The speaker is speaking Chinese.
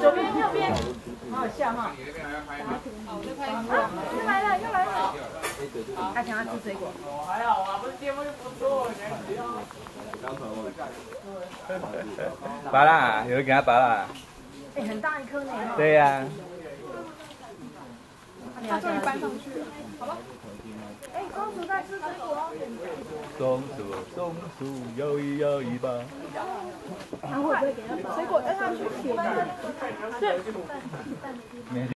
左边右边，好好笑哈。啊，又来了又来了。他想要吃水果。还好啊，不是节目就不错，拔啦，有人给他拔啦。哎，很大一颗呢。对呀。他终于搬上去了，好吧。哎，公主在吃水果。松鼠，松鼠摇一摇尾巴。然后我再给他水果带上去。对。